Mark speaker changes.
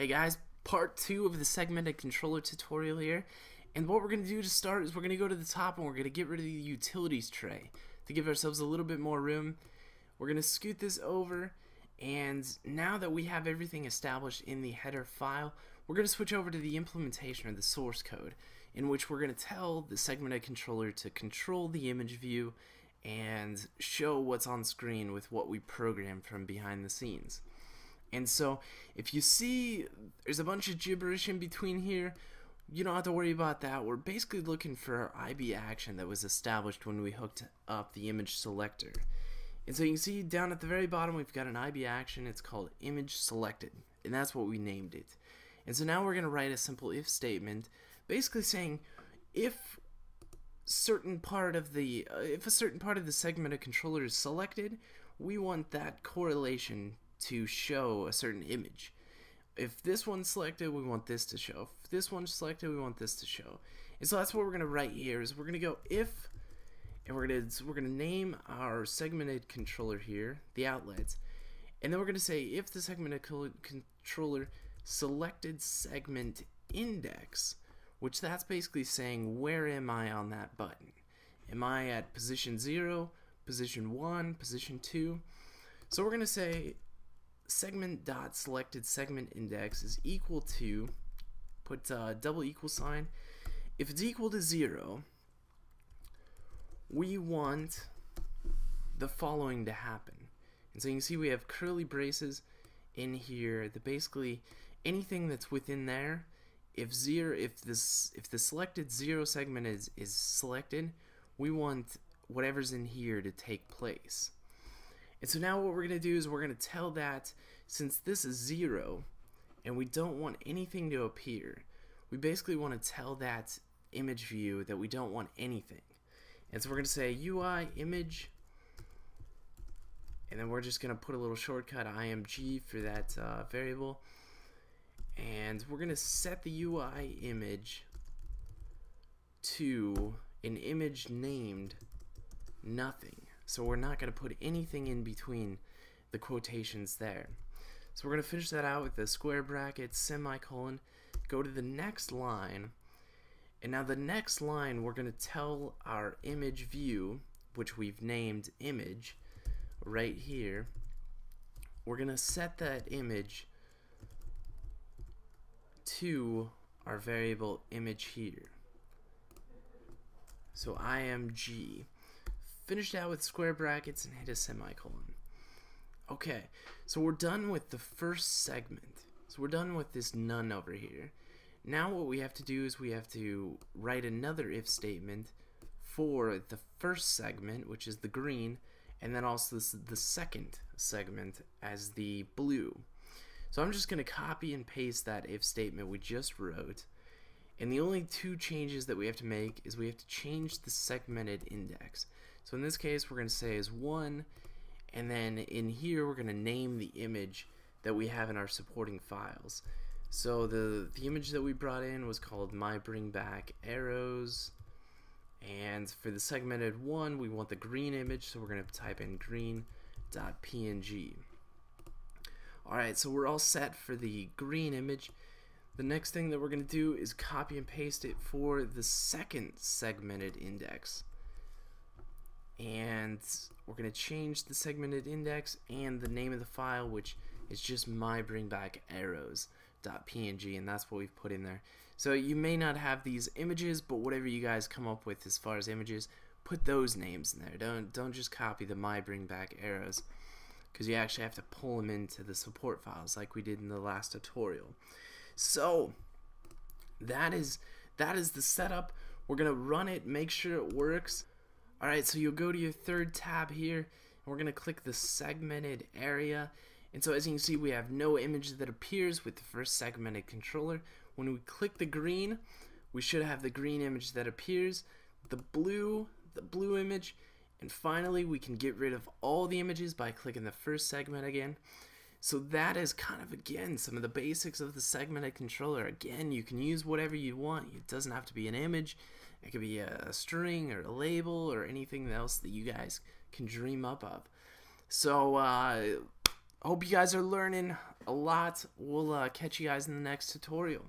Speaker 1: Hey guys, part two of the segmented controller tutorial here. And what we're going to do to start is we're going to go to the top and we're going to get rid of the utilities tray to give ourselves a little bit more room. We're going to scoot this over and now that we have everything established in the header file, we're going to switch over to the implementation or the source code in which we're going to tell the segmented controller to control the image view and show what's on screen with what we programmed from behind the scenes. And so if you see there's a bunch of gibberish in between here, you don't have to worry about that. We're basically looking for our IB action that was established when we hooked up the image selector. And so you can see down at the very bottom we've got an IB action. It's called image selected. And that's what we named it. And so now we're going to write a simple if statement basically saying if certain part of the uh, if a certain part of the segmented controller is selected, we want that correlation to show a certain image. If this one's selected, we want this to show. If this one's selected, we want this to show. And so that's what we're gonna write here. Is we're gonna go if, and we're gonna we're gonna name our segmented controller here the outlets, and then we're gonna say if the segmented controller selected segment index, which that's basically saying where am I on that button? Am I at position zero, position one, position two? So we're gonna say segment dot selected segment index is equal to put a double equal sign. If it's equal to zero we want the following to happen. And so you can see we have curly braces in here that basically anything that's within there if zero if this if the selected zero segment is is selected we want whatever's in here to take place and so now what we're going to do is we're going to tell that since this is 0 and we don't want anything to appear, we basically want to tell that image view that we don't want anything. And so we're going to say UI image and then we're just going to put a little shortcut img for that uh, variable and we're going to set the UI image to an image named nothing so we're not going to put anything in between the quotations there. So we're going to finish that out with the square bracket, semicolon, go to the next line, and now the next line we're going to tell our image view, which we've named image, right here, we're going to set that image to our variable image here. So img finished out with square brackets and hit a semicolon. Okay, so we're done with the first segment. So we're done with this none over here. Now what we have to do is we have to write another if statement for the first segment, which is the green, and then also this, the second segment as the blue. So I'm just going to copy and paste that if statement we just wrote. And the only two changes that we have to make is we have to change the segmented index. So in this case, we're going to say is 1, and then in here, we're going to name the image that we have in our supporting files. So the, the image that we brought in was called my bring back arrows. And for the segmented one, we want the green image, so we're going to type in green.png. Alright, so we're all set for the green image. The next thing that we're going to do is copy and paste it for the second segmented index and we're going to change the segmented index and the name of the file which is just my bring back arrows.png and that's what we've put in there. So you may not have these images but whatever you guys come up with as far as images put those names in there. Don't don't just copy the my bring back arrows because you actually have to pull them into the support files like we did in the last tutorial. So that is that is the setup. We're gonna run it make sure it works Alright, so you'll go to your third tab here, and we're going to click the segmented area. And so as you can see, we have no image that appears with the first segmented controller. When we click the green, we should have the green image that appears, the blue, the blue image, and finally we can get rid of all the images by clicking the first segment again. So that is kind of again some of the basics of the segmented controller. Again, you can use whatever you want. It doesn't have to be an image. It could be a string or a label or anything else that you guys can dream up of. So, uh, hope you guys are learning a lot. We'll uh, catch you guys in the next tutorial.